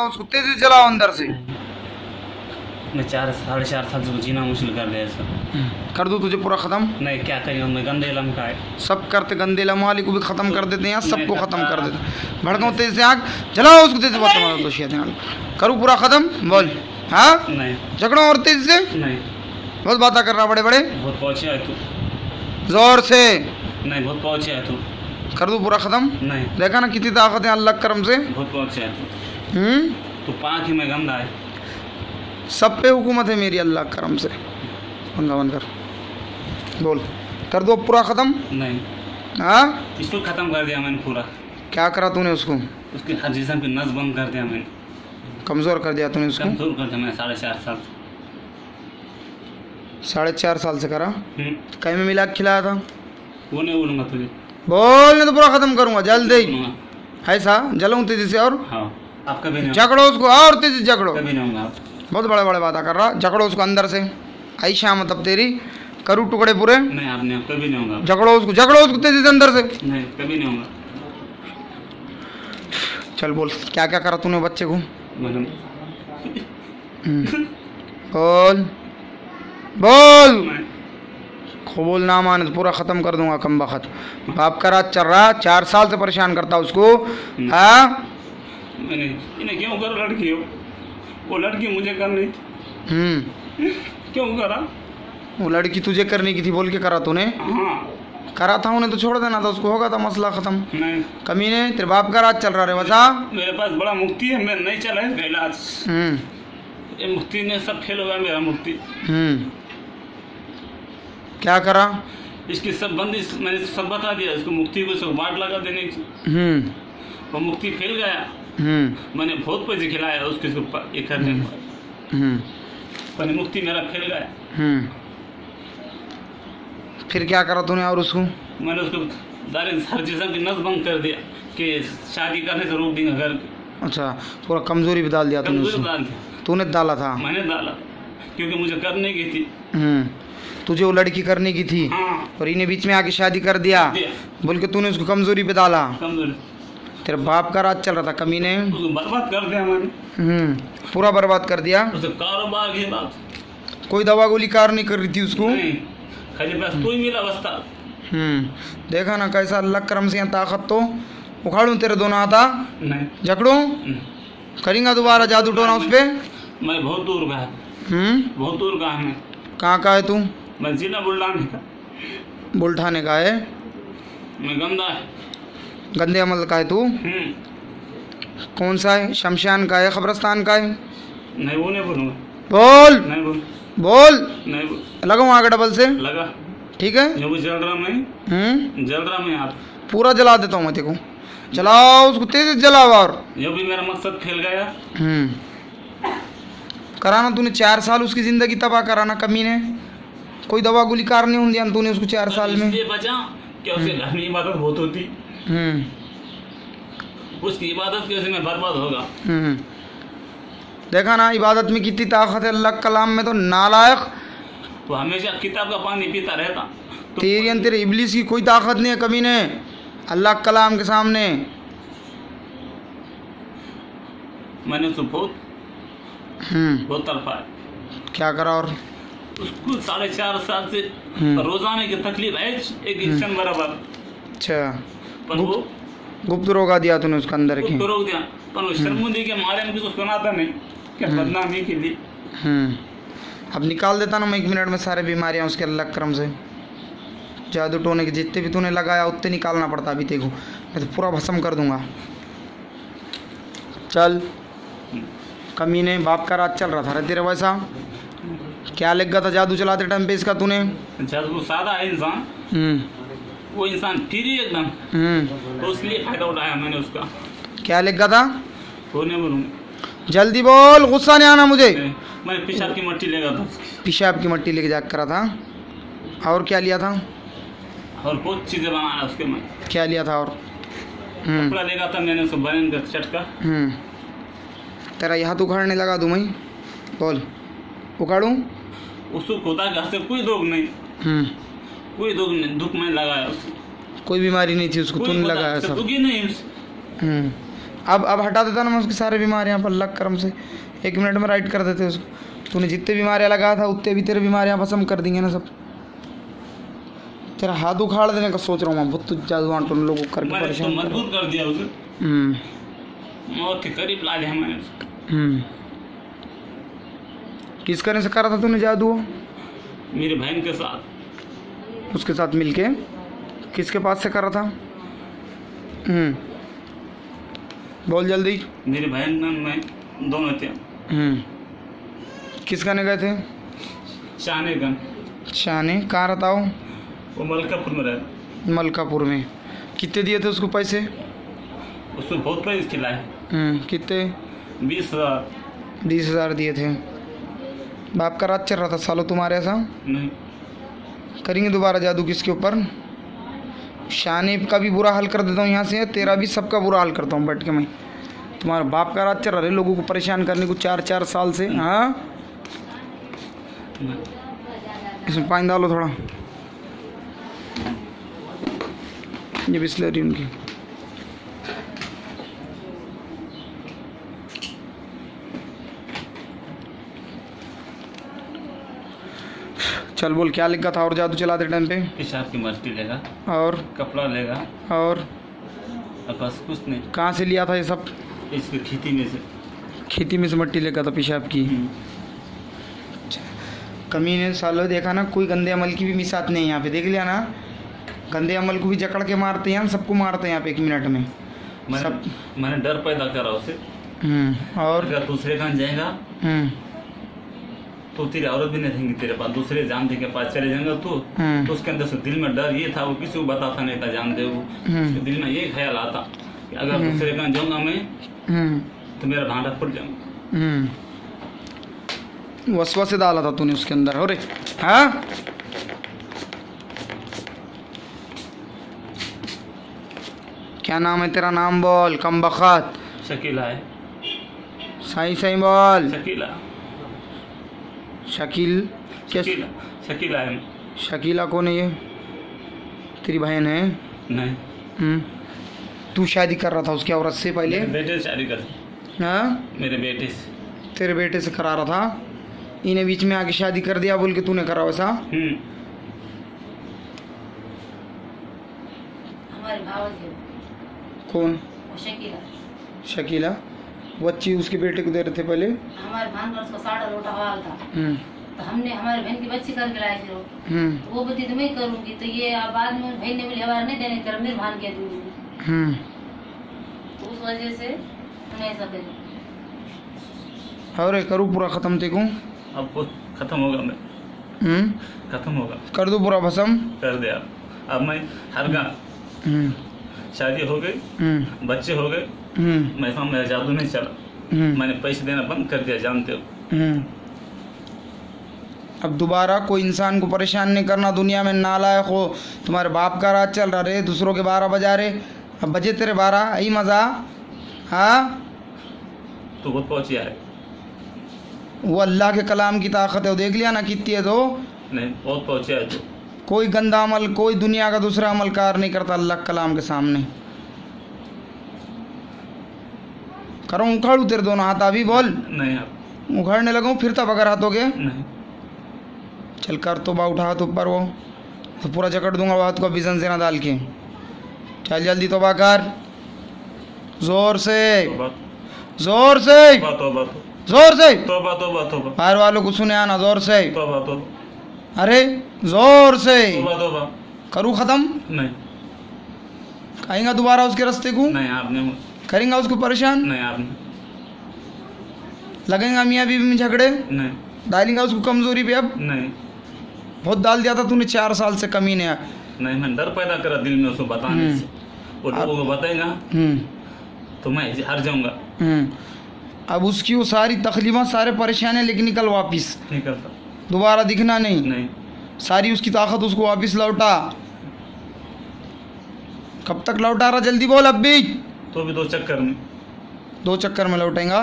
जलाओ उसको तेज़ी से जलाओ अंदर से। मैं चार साढ़े चार साल से जीना मुश्किल कर दिया सर कर दूँ तुझे पूरा खत्म। नहीं क्या करिए मैं गंदे इलम का है सब करते गंदे लम्हाली को भी खत्म कर देते हैं सबको खत्म कर देते भड़काओ तेज से आग जलाओ उसको तेज से करूँ पूरा खत्म बोल। हाँ? नहीं। झगड़ो और तेज से। नहीं। बहुत बातें कर रहा बड़े बड़े बहुत पहुँचे है तू। ज़ोर से। नहीं बहुत पहुँचे है तू। कर दूँ पूरा खत्म। नहीं। देखा ना कितनी ताकत है अल्लाह करम से। बहुत पहुँचे है तू। हम्म तू पाक ही में गंदा है। सब पे हुकूमत है मेरी अल्लाह करम से। पंगा बंद कर। बोल। कर दो पूरा ख़त्म? नहीं। हाँ? इसको ख़त्म कर दिया मैंने पूरा। क्या करा तूने उसको? उसके हर जिसम की नस बंद कर दिया मैंने। कमज़ोर कर दिया तूने उसको? कमज़ोर कर दिया मैंने साढ़े चार साल साढ़े चार साल से करा? हम्म, कहीं में मिला खिलाया था? वो नहीं बोलूँगा तुझे। बोल नहीं तो पूरा ख़त्म करूँगा जल्दी ऐसा जलाऊँ तेज़ी से और? हाँ। आप कभी नहीं झगड़ो उसको और तेज़ी झगड़ो कभी नहीं होंगे बहुत बड़े बड़े बात कर रहा। झगड़ो उसको अंदर से। आई शाम तब तेरी। करूँ टुकड़े पूरे। नहीं आप नहीं कभी नहीं होंगे। झगड़ो उसको झगड़ो उसको तेज़ी से अंदर से। नहीं कभी नहीं होंगे चल बोल क्या क्या करा तूने बच्चे को? हम्म। बोल। बोल। को बोल ना माने तो पूरा ख़त्म कर दूँगा कम वक्त बाप का रात चल रहा चार साल से परेशान करता उसको। हाँ? मैंने इन्हें क्यों करो लड़की हो? वो लड़की मुझे करनी थी। हम्म। क्यों करा? वो लड़की तुझे करने की थी बोल के करा तूने? हाँ। करा था उन्हें तो छोड़ देना था उसको होगा था मसला ख़त्म। नहीं। कमी ने तेरे बाप का रात चल रहा रे बता मेरे पास बड़ा मुक्ति है मैं नहीं चला है इलाज हम्म। ये मुक्ति ने सब फेल हो गया मेरा मुक्ति। हम्म। क्या करा? इसकी सब बंदिश मैंने सब बता दिया इसको मुक्ति को सब बाट लगा देने की। हम्म। वो मुक्ति फैल गया। मैंने बहुत पैसे खिलाया उसके ये करने पर हम्म। मुक्ति मेरा फैल गया। हम्म। फिर क्या करा तूने और उसको? मैंने उसको दारे चीज़ की नस बंद कर दिया कि शादी करने से रोक देंगे घर। अच्छा पूरा कमज़ोरी भी डाल दिया तूने उसको। तूने डाला था? मैंने डाला क्योंकि मुझे करने की थी। हम्म। तुझे वो लड़की करने की थी? हाँ। और इन्हें बीच में आके शादी कर दिया? दिया। बोल के तूने उसको कमज़ोरी पे डाला? कमज़ोरी। तेरे बाप का राज चल रहा था कमी ने बर्बाद कर दिया मैंने। हम्म पूरा बर्बाद कर दिया। कारोबार की बात। कोई दवा गोली कार नहीं कर रही थी उसको। खाली बस तू ही मिला बस्ता हम्म देखा ना कैसा अल्लाह करम से यहाँ ताकत तो। उखाड़ूं तेरे दोनों हाथा। नहीं। झगड़ूं नहीं। करेंगा दोबारा जादू टोना उस पे? मैं बहुत दूर का हम्म? बहुत दूर का है कहाँ का है तू? मैं जिला बुलडाने का। बुलठाने का है। मैं गंदा है। गंदे अमल का है तू? हम्म, कौन सा है? शमशान का है खबरस्तान का है? नहीं वो नहीं बोलूँगा। बोल। नहीं बोल। बोल। नहीं बोल। लगाऊँ आगे डबल से। लगा। ठीक है? जल रहा मैं। हम्म। जल रहा मैं आप पूरा जला देता हूँ मैं देखो चलाओ उसको तेज जलाओ और। जो भी मेरा मकसद फैल गया। हम्म। कराना तूने चार साल उसकी ज़िंदगी तबाह कराना कमी ने। कोई दवा गोली कार नहीं होंगी तूने उसको चार साल में। बचा कि उसके घर में इबादत बहुत होती। हम्म उसकी इबादत की मैं बर्बाद होगा। हम्म। देखा ना इबादत में कितनी ताकत है अल्लाह कलाम में तो नालायक। तो हमेशा किताब का पानी पीता रहता। तो तेरी अन तेरे इबलीस की कोई ताकत नहीं है कमी ने अल्लाह कलाम के सामने। मैंने उसको बहुत हम्म। बहुत तरफा क्या करा और? उसको साढ़े चार साल से हम्म। रोज़ाना की तकलीफ़ है एक इंसान बराबर। अच्छा। वो गुप्त रोगा दिया तूने उसके अंदर की। रोक दिया। पर शर्मुंदी के मारे में कुछ सुनाता नहीं क्या बदनामी के लिए हम्म। अब निकाल देता ना मैं एक मिनट में सारे बीमारियाँ उसके अल्लाह के करम से। जादू टोने के जितने भी तूने लगाया उतने निकालना पड़ता अभी तेको मैं तो पूरा भस्म कर दूँगा। चल। कमी ने बाप का राज चल रहा था तेरे वैसा। क्या लग गया था जादू चलाते टाइम पे इसका तूने? जब वो सादा है इंसान। हम्म। वो इंसान फ्री एकदम। हम्म। तो उसलिए फ़ायदा उठाया मैंने उसका। क्या लग गया था? नहीं बोलूँगा जल्दी बोल गुस्सा नहीं आना मुझे। मैं पेशाब की मट्टी लेगा था पेशाब की मट्टी लेके जा करा था। और क्या लिया था? और बहुत चीज़ें बनाया उसके मैं। क्या लिया था और? हम्म। कपड़ा लेगा था मैंने उसको बनियन का। चटका हम्म। तेरा यहाँ तो उखाड़ने लगा दूँ मैं। बोल। उखाड़ूँ? उसको खुदा के हाथ से कोई दुख नहीं। हम्म। कोई दुख नहीं दुख मैं लगाया उसको कोई बीमारी नहीं थी उसको तूने लगाया सब। दुखी नहीं। हम्म। अब अब हटा देता ना मैं उसकी सारे बीमारियाँ पर के करम से। एक मिनट में राइट कर देते उसको। तूने जितने बीमारियाँ लगाया था उतने भी तेरे बीमारियाँ भस्म कर देंगे ना सब। तेरा हाथ उखाड़ देने का सोच रहा हूँ मैं बहुत तू जादू आंटो लोगों को करके तो परेशान मजबूर कर दिया उसे। हम्म। मौत के करीब ला दिया मैंने हम्म। किस करने से करा था तूने जादू? मेरी बहन के साथ। उसके साथ मिलके किसके पास से करा था? हम्म। बोल जल्दी। मेरी बहन में दोनों थे। हम्म। किस गाने गए थे? शाने का। शानी कहाँ रहता हो वो मलकापुर में रहता। मलकापुर में। कितने दिए थे उसको पैसे? उसको बहुत प्राइस खिलाए। हम्म कितने? बीस हज़ार। बीस हज़ार दिए थे। बाप का राज चल रहा था सालों तुम्हारे ऐसा? नहीं। करेंगे दोबारा जादू किसके ऊपर? शानिब का भी बुरा हाल कर देता हूँ यहाँ से, तेरा भी सबका बुरा हाल करता हूँ बैठ के मैं। तुम्हारा बाप का राज चल रहा है लोगों को परेशान करने को चार चार साल से हाँ? इसमें पानी डालो थोड़ा। ये बिस्लरी उनकी। चल बोल क्या लिखा था और जादू चलाते टाइम पे? पेशाब की मल्टी लेगा। और? कपड़ा लेगा। और? बस कुछ नहीं। कहाँ से लिया था ये सब? इसकी खेती में से। खेती में से मट्टी लेकर था पेशाब की। कमी ने सालों देखा ना कोई गंदे अमल की भी मिसात नहीं है यहाँ पे। देख लिया ना? गंदे अमल को भी जकड़ के मारते हैं सबको मारते हैं यहाँ पे एक मिनट में। मैंने सब- मैंने डर पैदा करा उसे। हम्म, और? अगर दूसरे खान जाएगा हम्म, तो तेरी औरत भी नहीं रहेंगी तेरे पास दूसरे जानते के पास चले जाएगा तू हम्म। तो उसके अंदर से दिल में डर ये था वो किसी को बताता नहीं था जानते वो। हम्म। उसके दिल में ये ख्याल आता कि अगर दूसरे खान जाऊँगा मैं हम्म, तो मेरा भांडा फुट जाऊँगा हम्म। वसवा से डाला था तूने उसके अंदर हो रे हाँ? क्या नाम है तेरा? नाम बोल कम बखत। शकीला है। सही सही बोल। शकीला। शकील? क्या शकीला। शकीला है शकीला कौन है ये? तेरी बहन है? नहीं। हम्म। तू शादी कर रहा था उसकी औरत से पहले? बेटे से शादी कर। हाँ? मेरे बेटे से। तेरे बेटे से करा रहा था? इन्हें बीच में आके शादी कर दिया बोल के तूने करा वैसा? हम्म। हमारे भावजी कौन? शकीला। शकीला? बच्ची उसके बेटे को दे रहे थे पहले? हमारे भान का उसका साड़ा लोटा हाल था। हम्म, तो हमने हमारे बहन की बच्ची करके थी वो। हम्म, तो वो बोलती तो मैं करूँगी। तो ये बाद में बहन ने बोली हमारा नहीं देने तेरा मेरे भान किया दूँगी हम्म। तो उस वजह से हमने ऐसा करी और ये करूँ पूरा ख़त्म देखूँ अब खत्म होगा मैं। हम्म, खत्म होगा। कर दो पूरा भसम। कर दे आप। अब मैं हर गाँव शादी हो गई। बच्चे हो गए। हम्म, मैं मेरा जादू नहीं चला हम्म, मैंने पैसे देना बंद कर दिया जानते हो? हम्म। अब दोबारा कोई इंसान को परेशान नहीं करना दुनिया में नालायक हो तुम्हारे बाप का राज चल रहा रे दूसरों के बारह बजा रहे अब बजे तेरे बारह आई मज़ा? हाँ तो बहुत पहुंचिया है वो अल्लाह के कलाम की ताकत है वो देख लिया ना कितनी है तो? नहीं बहुत पहुंचिया है तो। कोई गंदा अमल कोई दुनिया का दूसरा अमल कार नहीं करता अल्लाह के कलाम के सामने। करो उखाड़ू तेरे दोनों हाथ अभी बोल। नहीं उखाड़ने लगूँ फिर तब अगर हाथों के? नहीं। चल कर तो बा उठा हाथ ऊपर वो। तो पूरा जकड़ दूँगा वो हाथ को बिजन से ना डाल के। चल जल्दी तोबा कर। ज़ोर से। ज़ोर से। तोबा ज़ोर से। बाहर वालों को सुने आना ज़ोर से। अरे ज़ोर से। करूँ ख़त्म? नहीं। आएगा दोबारा उसके रास्ते को? नहीं आपने करेंगे उसको परेशान? नहीं आपने लगेगा मियाँ बीवी में झगड़े? नहीं। डालेंगे उसको कमज़ोरी पे अब? नहीं। बहुत डाल दिया था तूने चार साल से कमी ने नहीं मैं डर पैदा करा दिल में उसको बताने से। वो लोगों को बताएगा हम्म। तो मैं हार जाऊँगा। हम्म। अब उसकी वो सारी तकलीफा सारे परेशानियाँ लेके निकल वापिस। नहीं दोबारा दिखना नहीं। नहीं। सारी उसकी ताकत उसको वापिस लौटा। कब तक लौटा रहा? जल्दी बोल अब भी तो भी दो चक्कर में। दो चक्कर में लौटेगा?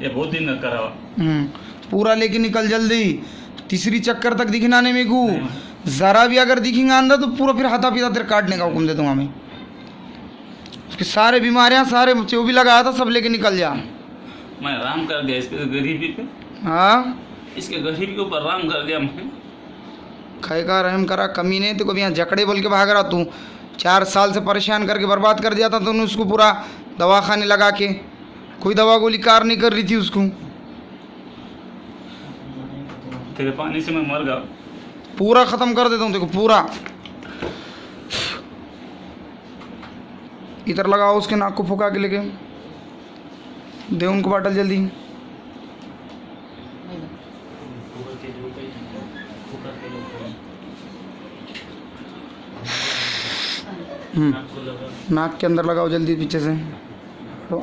ये बहुत दिन का करा हम्म पूरा लेके निकल जल्दी। तीसरी चक्कर तक दिखना नहीं मेरे को। जरा भी अगर दिखेगा अंदर तो पूरा फिर हाथा पीता तेरे काटने का हुक्म दे दूँगा मैं। उसकी सारे बीमारियाँ सारे जो भी लगाया था सब लेके निकल जा। मैं राम कर दिया इस पे गरीबी पे। हाँ? इसके गरीबी के ऊपर राम कर दिया मैं। का रहम करा कमी नहीं तो कभी यहाँ जकड़े बोल के भाग रहा तू। चार साल से परेशान करके बर्बाद कर दिया था तूने उसको पूरा दवाखाने लगा के। कोई दवा गोली कार नहीं कर रही थी उसको। तेरे पानी से मैं मर गया। पूरा ख़त्म कर देता हूँ देखो पूरा। इधर लगाओ उसके नाक को फुका के लेके। दे उनको बाटल जल्दी हम्म, नाक के अंदर लगाओ जल्दी पीछे से। तो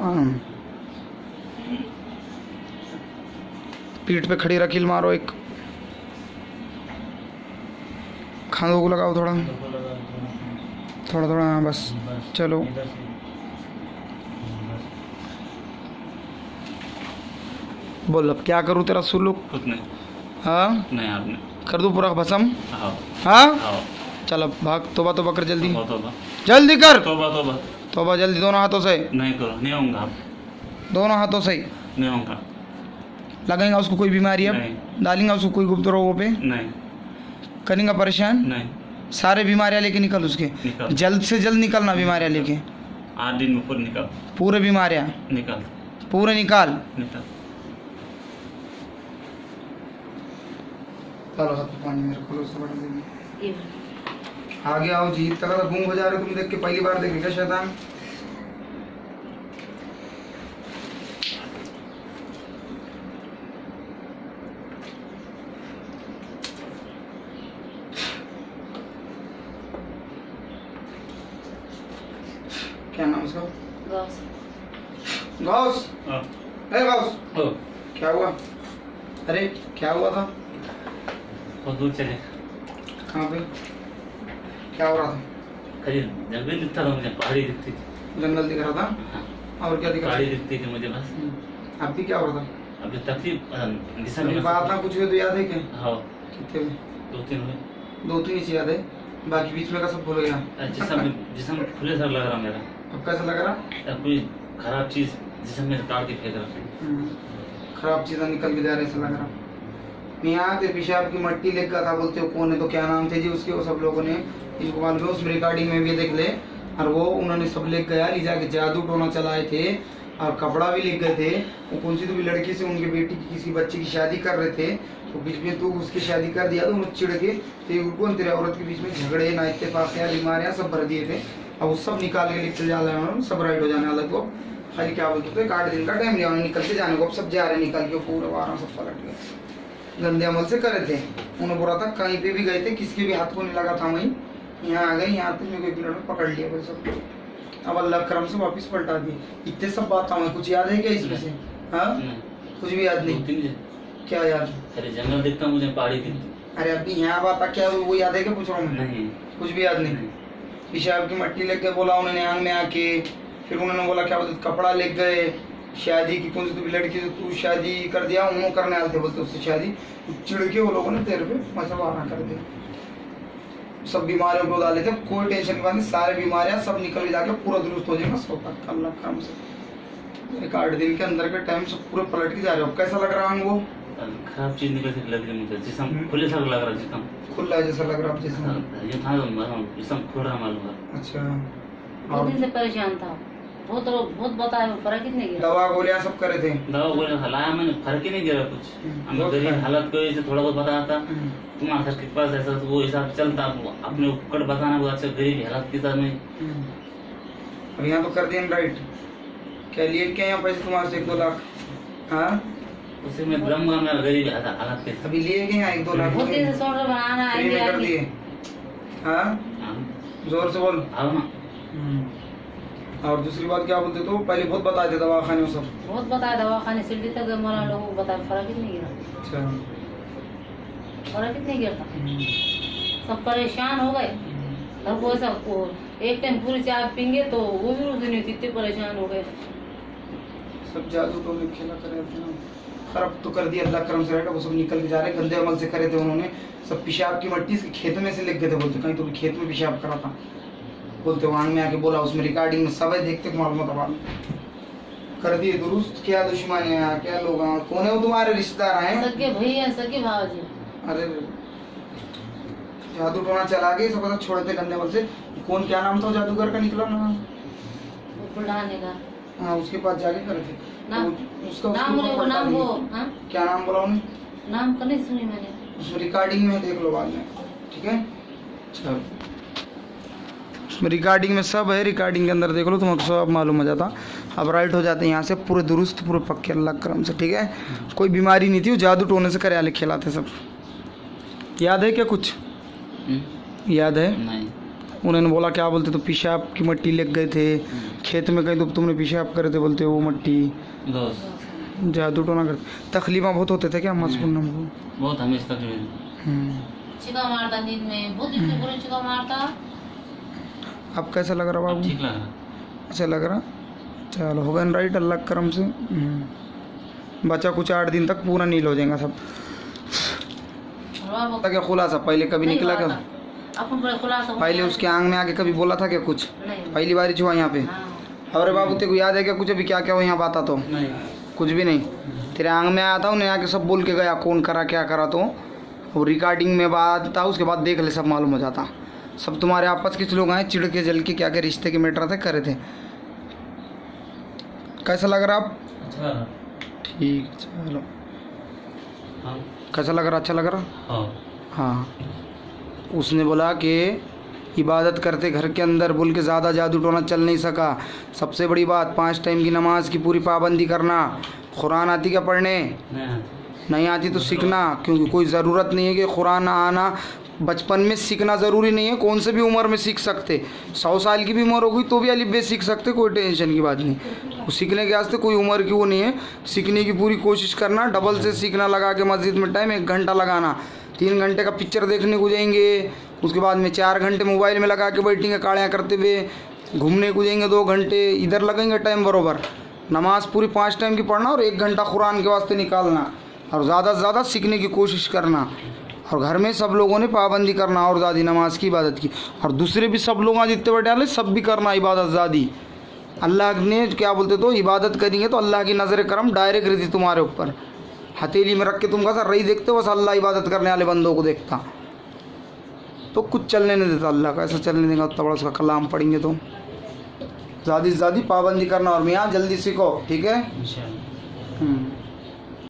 पीठ पे खड़ी रखील मारो एक। खांदों को लगाओ थोड़ा। थोड़ा थोड़ा हाँ बस। चलो। बोल अब क्या करूँ तेरा सुलूक? हाँ? कर दूँ पूरा भसम? आओ हाँ? आओ चल अब भाग तोबा तोबा कर जल्दी। तोबा तोबा। जल्दी कर। तोबा तोबा। तोबा जल्दी दोनों हाथों से। नहीं करो नहीं आऊँगा। आप दोनों हाथों से। नहीं आऊँगा। लगेगा उसको कोई बीमारी अब? डालेंगे उसको कोई गुप्त रोगों पे? नहीं। करेंगे परेशान? नहीं। सारे बीमारियाँ लेके निकल उसके। निकल। जल्द से जल्द निकलना बीमारियाँ लेके। आठ दिन में पूरा निकल। पूरे बीमारियाँ। निकल। पूरे निकाल। निकल। चलो हाथ पानी मेरे ये आगे आओ जी तक तो गुम हो जा रहे हो तुम देख के पहली बार देख क्या शैतान? क्या नाम उसका? बस गौस? हाँ। गौस क्या हुआ? अरे क्या हुआ था? बहुत दूर चले। कहाँ पे? क्या हो रहा था कहीं जंगल दिखता था मुझे पहाड़ी दिखती थी जंगल दिख रहा था हाँ, और क्या दिख रहा पहाड़ी था दिखती थी मुझे बस अब भी क्या हो रहा था अभी तकलीफ़ में बात ना कुछ हुए तो याद है क्या हाँ कितने दो तीन हुए दो तीन ही याद है बाकी बीच में का सब भूल गया जिसम जिसम खुले सर लग रहा मेरा अब कैसा लग रहा कोई खराब चीज़ जिसम में काट के फेंक रहा खराब चीज़ें निकल के जा रहे ऐसा लग रहा यहाँ थे पेशाब की मट्टी लेकर था बोलते हो कौन है तो क्या नाम थे जी उसके वो सब लोगों ने इनको मालूम है उस रिकॉर्डिंग में भी देख ले। और वो उन्होंने सब लिख गया ले जाके जादू टोना चलाए थे और कपड़ा भी लिख गए थे। वो कौन सी तो भी लड़की से उनके बेटी की किसी बच्चे की शादी कर रहे थे तो बीच में तू उसकी शादी कर दिया तो उन्होंने चिड़ के तो कौन तेरे औरत के बीच में झगड़े ना इत्तेफाकियाँ बीमारियाँ सब भर दिए थे। अब वो सब निकाल के लिख चल जा रहे हैं सब राइट हो जाने वाला तो अब। खाली क्या बोलते थे आठ दिन का टाइम लिया उन्होंने निकल के जाने को, अब सब जा रहे निकल के पूरा बारह सब पलट गए। गंदे अमल से करे थे। उन्हें बुरा था, कहीं पे भी गए थे, किसके भी हाथ को नहीं लगा था वहीं। यहाँ आ गए यहाँ पे मेरे एक मिनट में पकड़ लिया बस सब अब अल्लाह करम से वापस पलटा दिए। इतने सब बात हमें कुछ याद है क्या इसमें से? हाँ? कुछ भी याद नहीं। क्या याद? अरे जंगल दिखता मुझे पहाड़ी दिखती अरे अभी यहाँ बात क्या वो याद है क्या? पूछ रहा हूँ कुछ भी याद नहीं। पेशाब की मट्टी लेके बोला उन्होंने आंग में आके। फिर उन्होंने बोला क्या बोलते कपड़ा ले गए? शादी की कौन सी तो लड़की से तू शादी कर दिया उन्होंने करने आते बोलते उससे शादी। चिड़ के वो लोगों ने तेरे पे मसवाना कर दिया। सब बीमारियों को डाले थे कोई टेंशन की बात नहीं सारे बीमारियाँ सब निकल के जाके पूरा दुरुस्त हो जाएगा सब अल्लाह काम से। एक आठ दिन के अंदर के टाइम सब पूरे पलट के जा रहे हो। कैसा लग रहा है वो खराब चीज़ निकल के लग रही मुझे जिसम हम्म। खुले सा लग रहा जिसम। खुला है जैसा लग रहा है जिसम। ये था जिसम खुल रहा मालूम है। अच्छा। दो और दिन से परेशान था? बहुत बताया फ़र्क कितने गया। दवा गोलियाँ सब करे थे। दवा हलाया मैंने फ़र्क ही नहीं गिरा कुछ। हम्म, हमें बहुत गरीब। हालत को ऐसे थोड़ा बहुत पता था हम्म, तुम्हारे सर के पास ऐसा तो वो हिसाब चलता अपने ऊपर बताना बहुत अच्छा गरीब हालत के साथ में। हम्म। अब यहाँ तो कर दिया राइट। क्या लिए क्या यहाँ पैसे तुम्हारे से एक दो लाख? हाँ? उसी में दम हुआ मेरा गरीब हालत के अभी लिए गए एक दो लाख? रहे बनाना फ्री कर दिए। हाँ? हाँ, ज़ोर से बोल। आओ ना और दूसरी बात क्या बोलते तो पहले बहुत बताए थे दवाखाने में सब। बहुत बताया दवा खाने सिल्डी तक गए मरा लोगों को बताया फ़र्क कितने गिरा अच्छा। फ़र्क कितने गिरता सब परेशान हो गए। और वो ऐसा वो एक टाइम पूरी चाय पींगे तो वो भी रुक नहीं इतने परेशान हो गए। सब जादू तो में खेला करे अपना। खराब तो कर दिया अल्लाह करम से रहेगा वो सब निकल के जा रहे गंदे अमल से करे थे उन्होंने। सब पेशाब की मट्टी से खेत में से लिख गए थे बोलते कहीं तो खेत में पेशाब करा था। बोलते वहाँ में आके बोला उसमें रिकॉर्डिंग में सब देखते मालूम कर दिए दुरुस्त क्या दुश्मन है यहाँ क्या लोग हैं? कौन है वो तुम्हारे रिश्तेदार हैं? सगे भैया सगे भाजी अरे जादू टोना चला के सब छोड़ते गंदे बल से। कौन क्या नाम था जादूगर का? निकला ना। बुढ़ाने का। हाँ उसके पास जाके करे थे। नाम तो उसका नाम बोले वो नाम वो। हाँ? क्या नाम बोला उन्हें? नाम का नहीं सुनी मैंने। उसमें रिकॉर्डिंग में देख लो बाद में। ठीक है? चलो। रिकॉर्डिंग में सब है रिकॉर्डिंग के अंदर देख लो तुमको सब मालूम हो जाता। अब राइट हो जाते हैं यहाँ से पूरे दुरुस्त पूरे पक्के अल्लाह करम से ठीक है? कोई बीमारी नहीं थी वो जादू टोने से करे आले खिलाते सब। याद है क्या कुछ? हम्म, याद है? नहीं। उन्होंने बोला क्या बोलते तो पेशाब की मट्टी लग गए थे। खेत में कहीं तो तुमने पेशाब करे थे बोलते वो मट्टी। जादू टोना कर तकलीफा बहुत होते थे क्या मजबूर हमको बहुत हमेशा तकलीफ़। हम्म। चिका मारता नींद में। बहुत इससे बुरे चिका मारता अब कैसा लग रहा बाबू? ठीक लग रहा अच्छा लग रहा चलो हो गया राइट अल्लाह करम से। हम्म। बचा कुछ आठ दिन तक पूरा नील हो जाएगा सब। क्या खुलासा? पहले कभी निकला क्या? हो पहले उसके आंग में आके कभी बोला था क्या कुछ? पहली बार हुआ यहाँ पे। हाँ। अरे बाबू तेरे को याद है क्या कुछ? अभी क्या क्या हुआ यहाँ बात तो। नहीं। कुछ भी नहीं। तेरे आंग में आया था उन्हें आके सब बोल के गया कौन करा क्या करा तो। और रिकॉर्डिंग में बात था उसके बाद देख ले सब मालूम हो जाता। सब तुम्हारे आपस के लोग आए? चिड़ के जल के क्या क्या रिश्ते के मैटर थे? करे थे। कैसा लग रहा आप? अच्छा। ठीक चलो। हाँ। कैसा लग रहा? अच्छा लग रहा? हाँ। हाँ। उसने बोला कि इबादत करते घर के अंदर बोल के ज़्यादा जादू टोना चल नहीं सका। सबसे बड़ी बात पाँच टाइम की नमाज़ की पूरी पाबंदी करना कुरान आती क्या पढ़ने। नहीं आती तो सीखना क्योंकि कोई ज़रूरत नहीं है कि कुरान आना बचपन में सीखना ज़रूरी नहीं है, कौन से भी उम्र में सीख सकते। सौ साल की भी उम्र हो गई तो भी अलिफ बे सीख सकते, कोई टेंशन की बात नहीं। वो सीखने के वास्ते कोई उम्र की वो नहीं है। सीखने की पूरी कोशिश करना, डबल से सीखना, लगा के मस्जिद में टाइम एक घंटा लगाना। तीन घंटे का पिक्चर देखने को जाएँगे, उसके बाद में चार घंटे मोबाइल में लगा के बैठेंगे काड़ियाँ करते हुए। घूमने को जाएँगे दो घंटे, इधर लगेंगे टाइम बरोबर। नमाज़ पूरी पाँच टाइम की पढ़ना और एक घंटा कुरान के वास्ते निकालना। और ज़्यादा से ज़्यादा सीखने की कोशिश करना। और घर में सब लोगों ने पाबंदी करना और ज़्यादा नमाज़ की इबादत की। और दूसरे भी सब लोग आज इतने बड़े डाले सब भी करना इबादत ज़्यादी अल्लाह ने क्या बोलते तो इबादत करेंगे तो अल्लाह की नज़र करम डायरेक्ट रहती तुम्हारे ऊपर। हथेली में रख के तुम कैसा रही देखते हो बस अल्लाह इबादत करने वाले बंदों को देखता। तो कुछ चलने नहीं देता अल्लाह का ऐसा चलने देगा उतना बड़ा उसका कलाम पढ़ेंगे तो। ज़्यादा से ज़्यादा पाबंदी करना और मियाँ जल्दी सीखो ठीक है? हम्म।